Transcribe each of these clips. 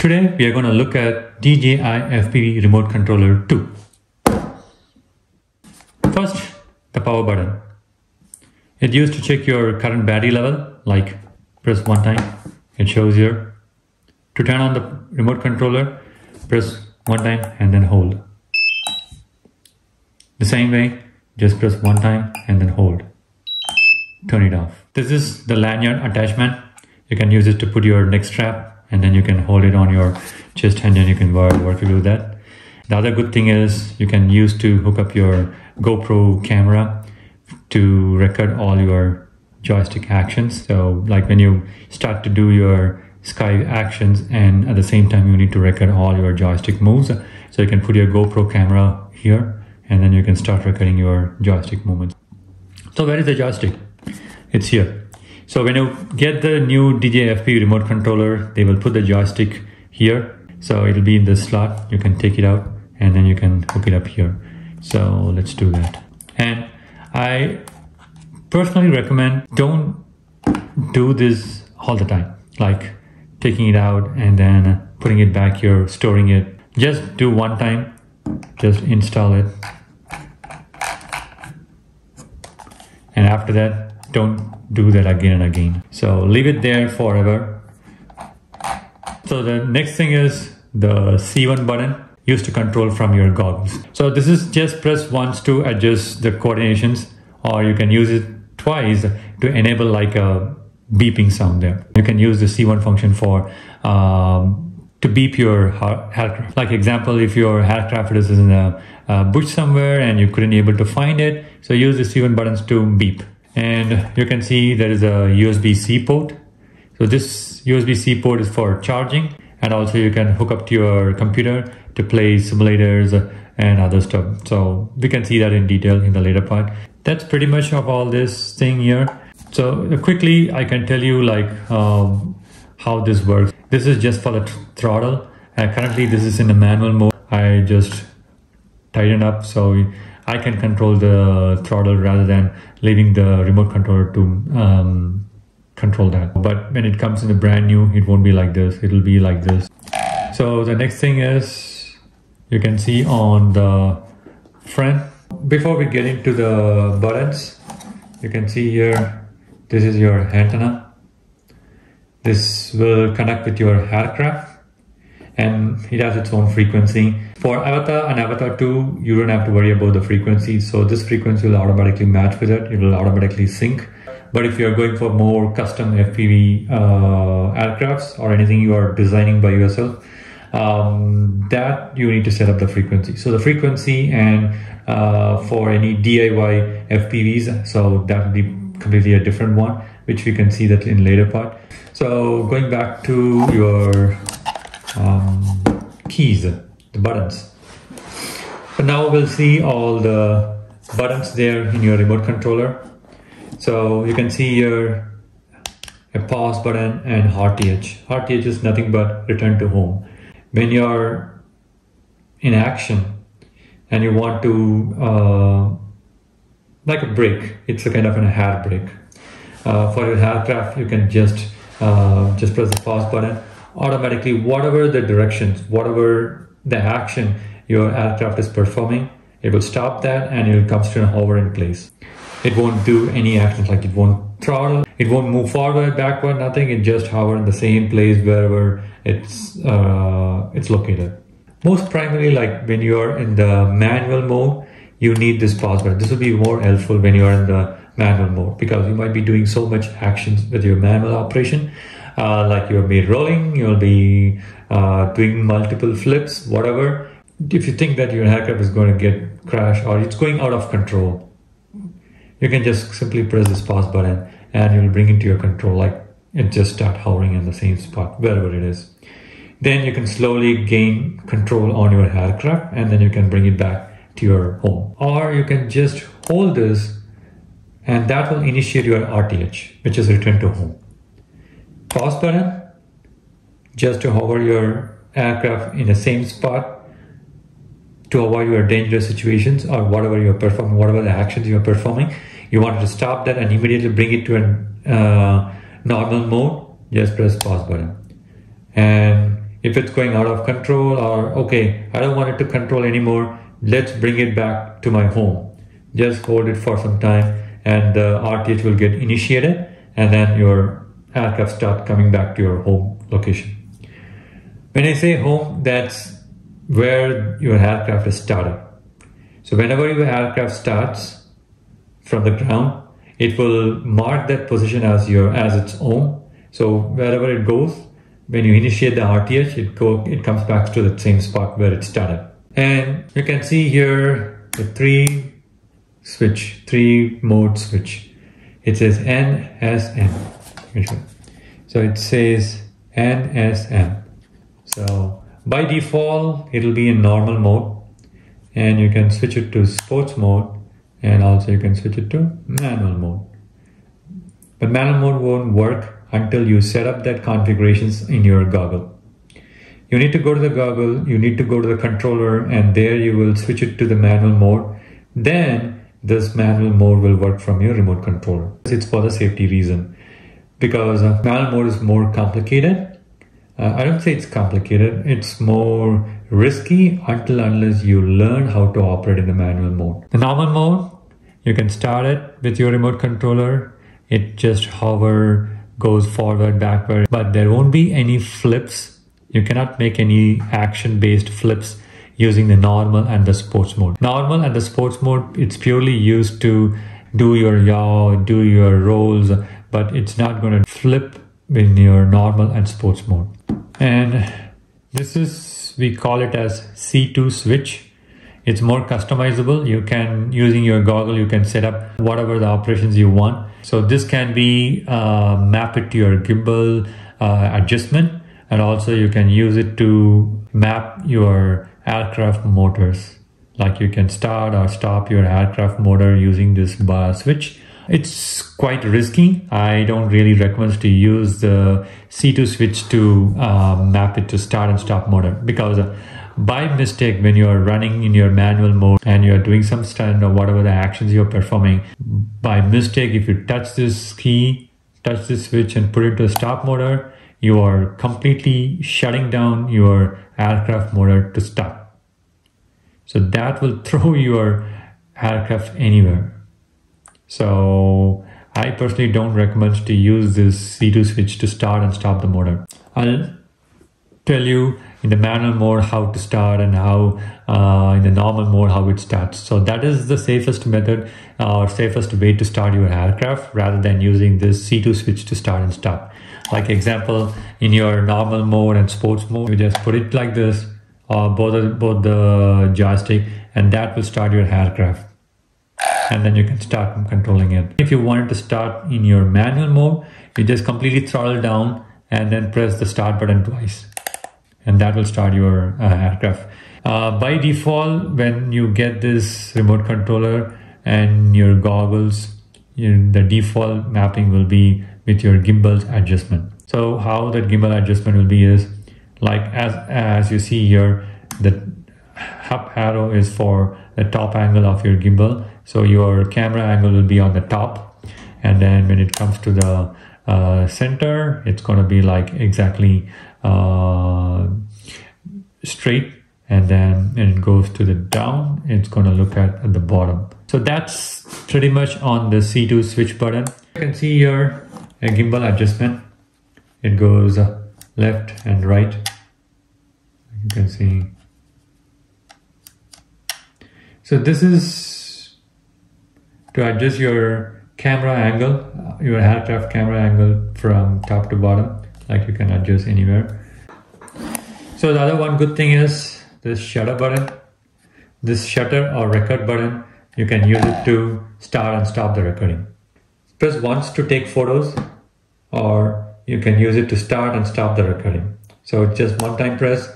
Today we are going to look at DJI FPV Remote Controller 2. First, the power button. It used to check your current battery level, like press one time, it shows here. To turn on the remote controller, press one time and then hold. The same way, just press one time and then hold. Turn it off. This is the lanyard attachment. You can use it to put your neck strap and then you can hold it on your chest hand and you can work, work with that. The other good thing is you can use to hook up your GoPro camera to record all your joystick actions. So like when you start to do your sky actions and at the same time you need to record all your joystick moves. So you can put your GoPro camera here and then you can start recording your joystick movements. So where is the joystick? It's here. So when you get the new DJI FPV remote controller, they will put the joystick here. So it'll be in this slot. You can take it out and then you can hook it up here. So let's do that. And I personally recommend don't do this all the time. Like taking it out and then putting it back here, storing it. Just do one time, just install it. And after that, don't do that again and again. So leave it there forever. So the next thing is the C1 button used to control from your goggles. So this is just press once to adjust the coordinations or you can use it twice to enable like a beeping sound there. You can use the C1 function for um, to beep your aircraft. Like example, if your aircraft is in a, a bush somewhere and you couldn't be able to find it, so use the C1 buttons to beep. And you can see there is a USB-C port. So this USB-C port is for charging and also you can hook up to your computer to play simulators and other stuff. So we can see that in detail in the later part. That's pretty much of all this thing here. So quickly, I can tell you like um, how this works. This is just for the throttle. Uh, currently, this is in the manual mode. I just tighten up so I can control the throttle rather than leaving the remote controller to um, control that. But when it comes in the brand new, it won't be like this. It'll be like this. So the next thing is you can see on the front. Before we get into the buttons, you can see here this is your antenna. This will connect with your aircraft and it has its own frequency. For Avata and Avata 2, you don't have to worry about the frequency. So this frequency will automatically match with it. It will automatically sync. But if you're going for more custom FPV uh, aircrafts or anything you are designing by yourself, um, that you need to set up the frequency. So the frequency and uh, for any DIY FPVs, so that will be completely a different one, which we can see that in later part. So going back to your um, keys, the buttons. But now we'll see all the buttons there in your remote controller. So you can see here a pause button and RTH. RTH is nothing but return to home. When you're in action and you want to uh, like a brake. It's a kind of a hair brake. Uh, for your aircraft, you can just uh, just press the pause button. Automatically, whatever the directions, whatever the action your aircraft is performing, it will stop that and it will come to a hover in place. It won't do any actions like it won't throttle, it won't move forward, backward, nothing. It just hover in the same place wherever it's uh, it's located. Most primarily, like when you are in the manual mode, you need this pause button. This will be more helpful when you're in the manual mode because you might be doing so much actions with your manual operation. Uh, like you'll be rolling, you'll be uh, doing multiple flips, whatever. If you think that your aircraft is going to get crashed or it's going out of control, you can just simply press this pause button and you'll bring it to your control like it just start hovering in the same spot wherever it is. Then you can slowly gain control on your aircraft and then you can bring it back to your home. Or you can just hold this and that will initiate your RTH, which is return to home. Pause button, just to hover your aircraft in the same spot to avoid your dangerous situations or whatever you're performing, whatever the actions you're performing. You want to stop that and immediately bring it to a uh, normal mode, just press pause button. And if it's going out of control or okay, I don't want it to control anymore, let's bring it back to my home. Just hold it for some time and the RTH will get initiated and then your aircraft start coming back to your home location. When I say home, that's where your aircraft is started. So whenever your aircraft starts from the ground, it will mark that position as your as its own. So wherever it goes, when you initiate the RTH, it go it comes back to the same spot where it started. And you can see here the three switch, three mode switch. It says So it says NSM. So by default, it'll be in normal mode and you can switch it to sports mode and also you can switch it to manual mode. But manual mode won't work until you set up that configurations in your goggle. You need to go to the goggle, you need to go to the controller and there you will switch it to the manual mode. Then this manual mode will work from your remote controller. It's for the safety reason because uh, manual mode is more complicated. Uh, I don't say it's complicated, it's more risky until unless you learn how to operate in the manual mode. The normal mode, you can start it with your remote controller. It just hover, goes forward, backward, but there won't be any flips. You cannot make any action based flips using the normal and the sports mode. Normal and the sports mode, it's purely used to do your yaw, do your rolls, but it's not going to flip in your normal and sports mode. And this is we call it as C2 switch. It's more customizable. You can, using your goggle, you can set up whatever the operations you want. So this can be uh, map it to your gimbal uh, adjustment and also you can use it to map your aircraft motors. Like you can start or stop your aircraft motor using this bar switch. It's quite risky. I don't really recommend to use the C2 switch to uh, map it to start and stop motor because uh, by mistake when you're running in your manual mode and you're doing some stunt or whatever the actions you're performing, by mistake if you touch this key, touch this switch and put it to stop motor, you are completely shutting down your aircraft motor to stop. So that will throw your aircraft anywhere. So I personally don't recommend to use this C2 switch to start and stop the motor. I'll tell you in the manual mode how to start and how uh, in the normal mode how it starts. So that is the safest method uh, or safest way to start your aircraft rather than using this C2 switch to start and stop. Like example, in your normal mode and sports mode, you just put it like this, uh, both, both the joystick and that will start your aircraft and then you can start controlling it. If you wanted to start in your manual mode, you just completely throttle down and then press the start button twice and that will start your uh, aircraft. Uh, by default, when you get this remote controller and your goggles, you, the default mapping will be with your gimbal's adjustment. So how that gimbal adjustment will be is like as, as you see here, the up arrow is for the top angle of your gimbal so your camera angle will be on the top and then when it comes to the uh, center, it's going to be like exactly uh, straight. And then when it goes to the down, it's going to look at, at the bottom. So that's pretty much on the C2 switch button. You can see here a gimbal adjustment. It goes uh, left and right. You can see. So this is to adjust your camera angle, uh, your aircraft camera angle from top to bottom, like you can adjust anywhere. So the other one good thing is this shutter button. This shutter or record button, you can use it to start and stop the recording. Press once to take photos or you can use it to start and stop the recording. So just one time press,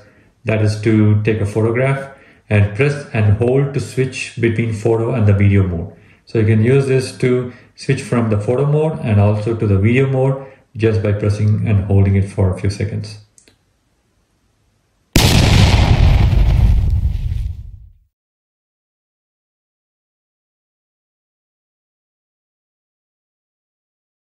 that is to take a photograph and press and hold to switch between photo and the video mode. So you can use this to switch from the photo mode and also to the video mode just by pressing and holding it for a few seconds.